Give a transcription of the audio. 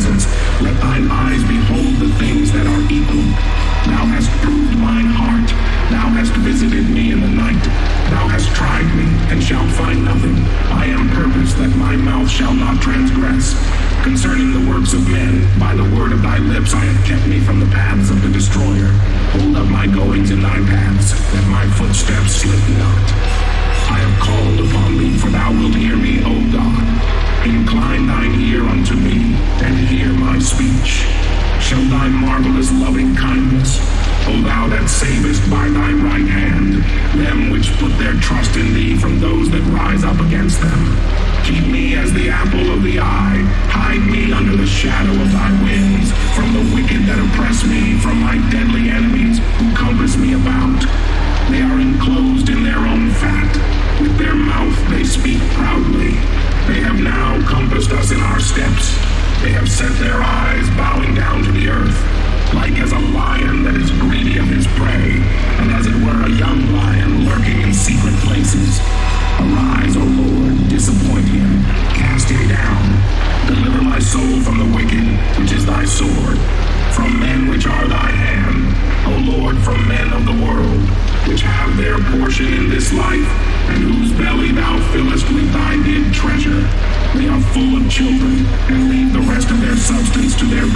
presence. Let thine eyes behold the things that are equal. Thou hast proved mine heart. Thou hast visited me in the night. Thou hast tried me, and shalt find nothing. I am purpose that my mouth shall not transgress. Concerning the works of men, by the word of thy lips I have kept me from the paths of the destroyer. Hold up my goings in thy paths, that my footsteps slip marvelous loving kindness, O thou that savest by thy right hand, them which put their trust in thee from those that rise up against them. Keep me as the apple of the eye, hide me under the shadow of thy wings, from the wicked that oppress me, from my deadly enemies who compass me about. They are enclosed in their own fat. With their mouth they speak proudly. They have now compassed us in our steps. They have set their eyes bowing down this life, and whose belly thou fillest with thy hid treasure. They are full of children, and leave the rest of their substance to their